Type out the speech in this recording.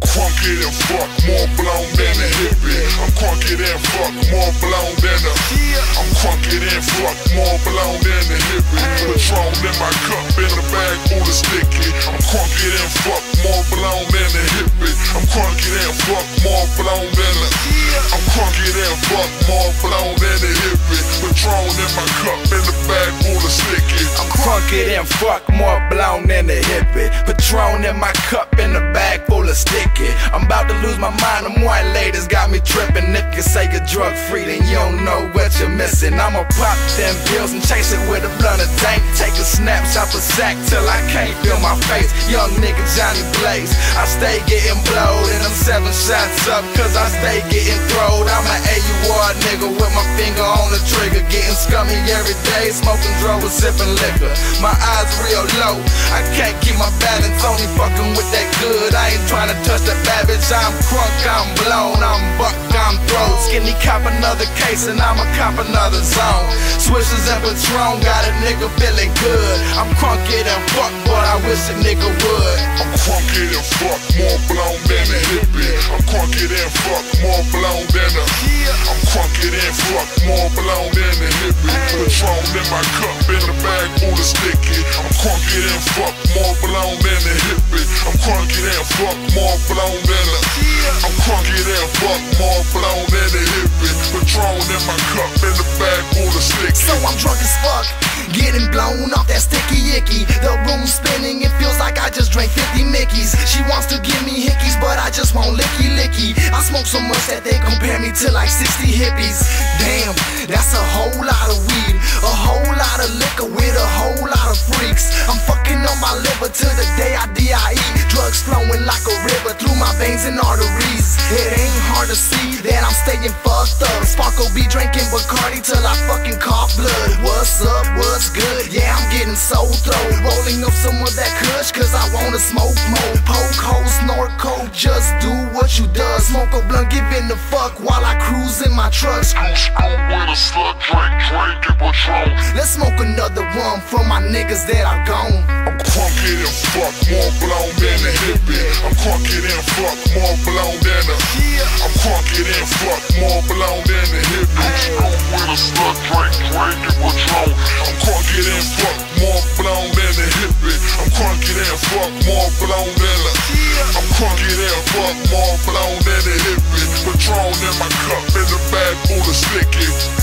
crunky than fuck, more blown than a hippie. I'm crunky than fuck, more blown than a. I'm crunky than fuck, more blown than a hippie. Patron in my cup, in the bag full of sticky. I'm crunky than fuck, more blown than a hippie. I'm crunky than fuck, more blown than a. I'm crunky than fuck, more blown than a hippie. Patron in my cup, in the bag full of sticky. I'm crunky than fuck, more blown than a hippie. Patron in my cup, in the bag full of sticky. I'm about to lose my mind, them white ladies got me tripping. If you say you're drug free, then you don't know what you're missing. I'ma pop them pills and chase it with a blunt of tank. Take a snapshot the sack till I can't feel my face. Young nigga Jonny Blaze. I stay getting blowed and I'm seven shots up cause I stay getting throwed. I'm an AUR nigga with my finger on the trigger. Getting scummy every day, smoking drugs, sipping liquor. My eyes real low, I can't keep my balance. Only fucking with that good. I ain't trying to touch that bad bitch. I'm crunk, I'm blown, I'm buck, I'm thrown. Skinny cop another case and I'ma cop another zone. Swishers and Patron got a nigga feeling good. I'm crunky than fuck, but I wish a nigga would. I'm crunky than fuck, more blown than a hippie. I'm crunky than fuck, more blown than a. I'm crunky than fuck, more blown than a hippie. Patron in my cup, in the bag full of sticky. I'm crunky than fuck, more blown than a hippie. I'm crunky than fuck, more blown than a. I'm crunky than fuck, more blown than a hippie. Patron in my cup, in the bag full of sticky. So I'm drunk as fuck, getting blown off that sticky icky. The room's spinning, it feels like I just drank 50 Mickeys. She wants to give me hickeys, but I just want licky licky. Smoke so much that they compare me to like 60 hippies. Damn, that's a whole lot of weed, a whole lot like a river through my veins and arteries. It ain't hard to see that I'm staying fucked up. Sparkle be drinking Bacardi till I fucking cough blood. What's up? What's good? Yeah, I'm getting so thrown. Rolling up some of that kush cause I wanna smoke more. Poke holes, snort coke, just do what you does. Smoke a blunt, giving the fuck while I cruise in my truck. School, school with a slut, drink, drink, and Patron. Let's smoke another one for my niggas that are gone crunkier and fuck, more blown than a hippie. I'm crunkier and fuck, more blown than a. I'm crunkier than fuck, more blown than a hippie. Smoke with a slut, drink, drink it with. I'm crunkier and fuck, more blown than a hippie. I'm crunkier and fuck, more blown than a. I'm crunkier than fuck, more blown than a hippie. Patron in my cup, in the bag full of sticky.